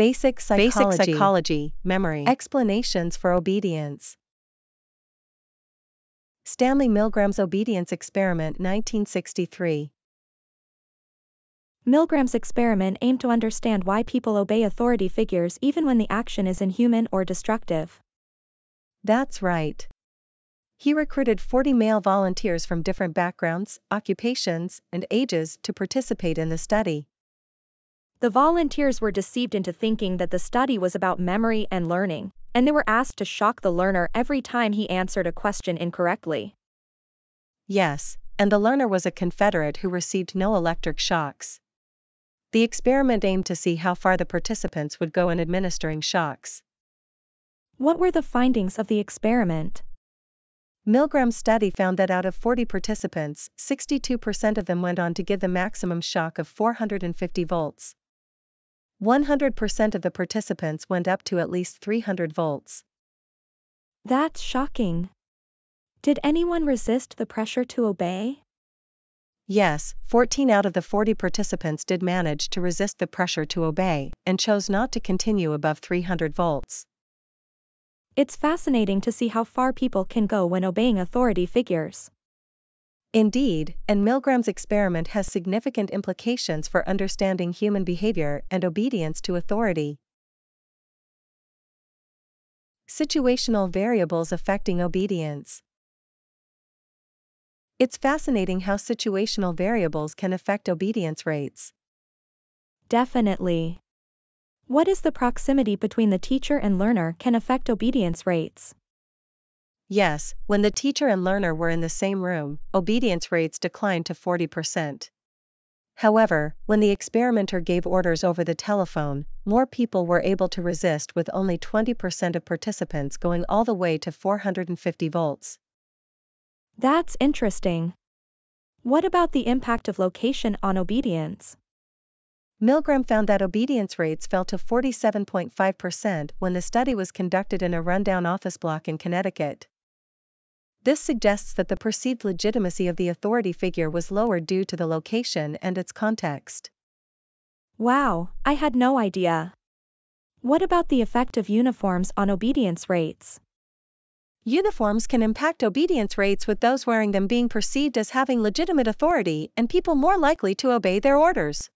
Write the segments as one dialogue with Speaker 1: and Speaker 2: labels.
Speaker 1: Basic psychology.
Speaker 2: Basic psychology, memory.
Speaker 1: Explanations for obedience. Stanley Milgram's Obedience Experiment 1963.
Speaker 3: Milgram's experiment aimed to understand why people obey authority figures even when the action is inhuman or destructive.
Speaker 1: That's right. He recruited 40 male volunteers from different backgrounds, occupations, and ages to participate in the study.
Speaker 3: The volunteers were deceived into thinking that the study was about memory and learning, and they were asked to shock the learner every time he answered a question incorrectly.
Speaker 1: Yes, and the learner was a Confederate who received no electric shocks. The experiment aimed to see how far the participants would go in administering shocks.
Speaker 3: What were the findings of the experiment?
Speaker 1: Milgram's study found that out of 40 participants, 62% of them went on to give the maximum shock of 450 volts. 100% of the participants went up to at least 300 volts.
Speaker 3: That's shocking. Did anyone resist the pressure to obey?
Speaker 1: Yes, 14 out of the 40 participants did manage to resist the pressure to obey and chose not to continue above 300 volts.
Speaker 3: It's fascinating to see how far people can go when obeying authority figures.
Speaker 1: Indeed, and Milgram's experiment has significant implications for understanding human behavior and obedience to authority. Situational variables affecting obedience. It's fascinating how situational variables can affect obedience rates.
Speaker 3: Definitely. What is the proximity between the teacher and learner can affect obedience rates?
Speaker 1: Yes, when the teacher and learner were in the same room, obedience rates declined to 40%. However, when the experimenter gave orders over the telephone, more people were able to resist with only 20% of participants going all the way to 450 volts.
Speaker 3: That's interesting. What about the impact of location on obedience?
Speaker 1: Milgram found that obedience rates fell to 47.5% when the study was conducted in a rundown office block in Connecticut. This suggests that the perceived legitimacy of the authority figure was lower due to the location and its context.
Speaker 3: Wow, I had no idea. What about the effect of uniforms on obedience rates?
Speaker 1: Uniforms can impact obedience rates with those wearing them being perceived as having legitimate authority and people more likely to obey their orders.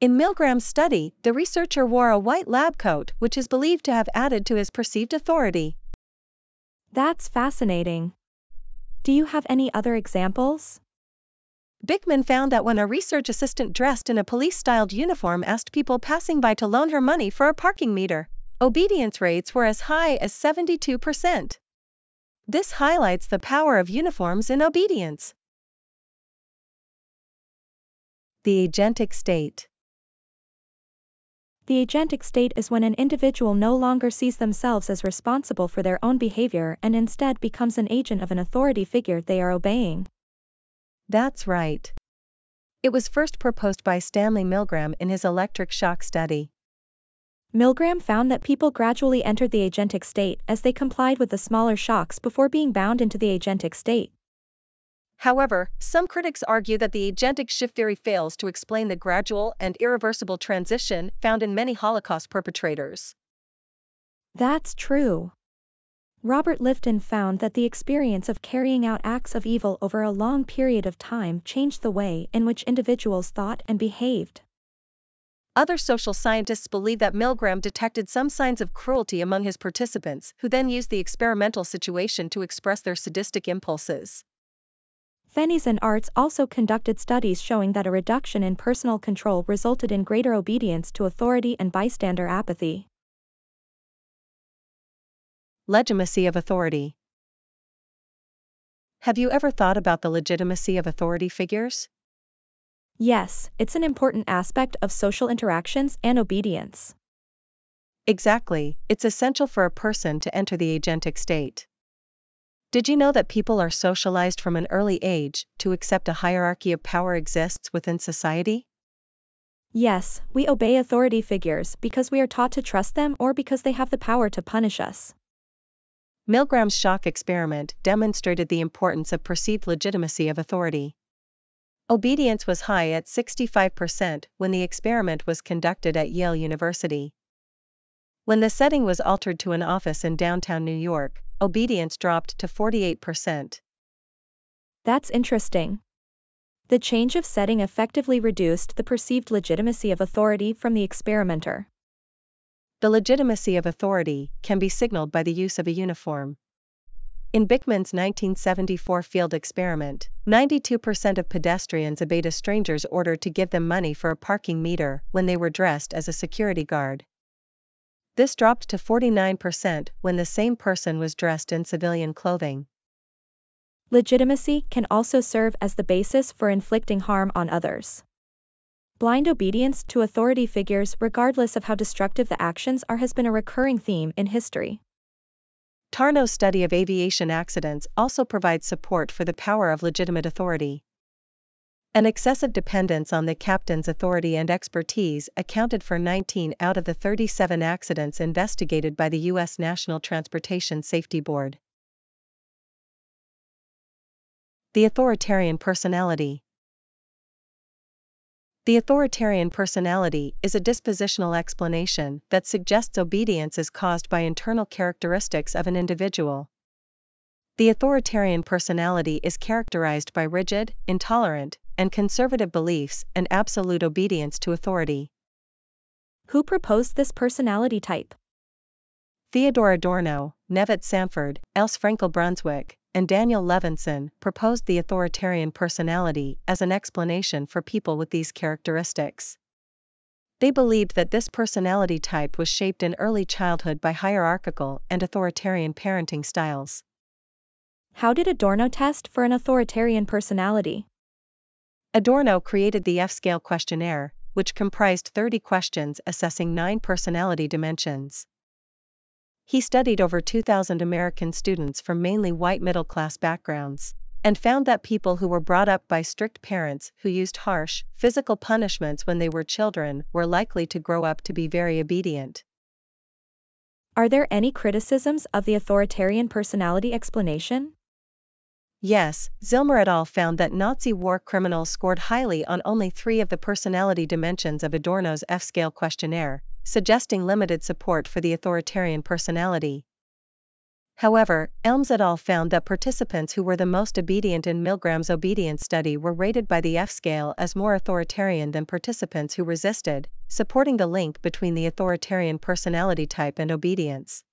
Speaker 1: In Milgram's study, the researcher wore a white lab coat, which is believed to have added to his perceived authority.
Speaker 3: That's fascinating. Do you have any other examples?
Speaker 1: Bickman found that when a research assistant dressed in a police styled uniform asked people passing by to loan her money for a parking meter, obedience rates were as high as 72%. This highlights the power of uniforms in obedience. The agentic state.
Speaker 3: The agentic state is when an individual no longer sees themselves as responsible for their own behavior and instead becomes an agent of an authority figure they are obeying.
Speaker 1: That's right. It was first proposed by Stanley Milgram in his electric shock study.
Speaker 3: Milgram found that people gradually entered the agentic state as they complied with the smaller shocks before being bound into the agentic state.
Speaker 1: However, some critics argue that the agentic shift theory fails to explain the gradual and irreversible transition found in many Holocaust perpetrators.
Speaker 3: That's true. Robert Lifton found that the experience of carrying out acts of evil over a long period of time changed the way in which individuals thought and behaved.
Speaker 1: Other social scientists believe that Milgram detected some signs of cruelty among his participants, who then used the experimental situation to express their sadistic impulses.
Speaker 3: Fennis and Aarts also conducted studies showing that a reduction in personal control resulted in greater obedience to authority and bystander apathy.
Speaker 1: Legitimacy of authority. Have you ever thought about the legitimacy of authority figures?
Speaker 3: Yes, it's an important aspect of social interactions and obedience.
Speaker 1: Exactly, it's essential for a person to enter the agentic state. Did you know that people are socialized from an early age to accept a hierarchy of power exists within society?
Speaker 3: Yes, we obey authority figures because we are taught to trust them or because they have the power to punish us.
Speaker 1: Milgram's shock experiment demonstrated the importance of perceived legitimacy of authority. Obedience was high at 65% when the experiment was conducted at Yale University. When the setting was altered to an office in downtown New York, obedience dropped to 48%.
Speaker 3: That's interesting. The change of setting effectively reduced the perceived legitimacy of authority from the experimenter.
Speaker 1: The legitimacy of authority can be signaled by the use of a uniform. In Bickman's 1974 field experiment, 92% of pedestrians obeyed a stranger's order to give them money for a parking meter when they were dressed as a security guard. This dropped to 49% when the same person was dressed in civilian clothing.
Speaker 3: Legitimacy can also serve as the basis for inflicting harm on others. Blind obedience to authority figures regardless of how destructive the actions are has been a recurring theme in history.
Speaker 1: Tarnow's study of aviation accidents also provides support for the power of legitimate authority. An excessive dependence on the captain's authority and expertise accounted for 19 out of the 37 accidents investigated by the U.S. National Transportation Safety Board. The authoritarian personality. The authoritarian personality is a dispositional explanation that suggests obedience is caused by internal characteristics of an individual. The authoritarian personality is characterized by rigid, intolerant, and conservative beliefs and absolute obedience to authority.
Speaker 3: Who proposed this personality type?
Speaker 1: Theodor Adorno, Nevitt Sanford, Else Frenkel Brunswik, and Daniel Levinson proposed the authoritarian personality as an explanation for people with these characteristics. They believed that this personality type was shaped in early childhood by hierarchical and authoritarian parenting styles.
Speaker 3: How did Adorno test for an authoritarian personality?
Speaker 1: Adorno created the F scale questionnaire, which comprised 30 questions assessing nine personality dimensions. He studied over 2,000 American students from mainly white middle class backgrounds, and found that people who were brought up by strict parents who used harsh, physical punishments when they were children were likely to grow up to be very obedient.
Speaker 3: Are there any criticisms of the authoritarian personality explanation?
Speaker 1: Yes, Zillmer et al. found that Nazi war criminals scored highly on only three of the personality dimensions of Adorno's F scale questionnaire, suggesting limited support for the authoritarian personality. However, Elms et al. found that participants who were the most obedient in Milgram's obedience study were rated by the F scale as more authoritarian than participants who resisted, supporting the link between the authoritarian personality type and obedience.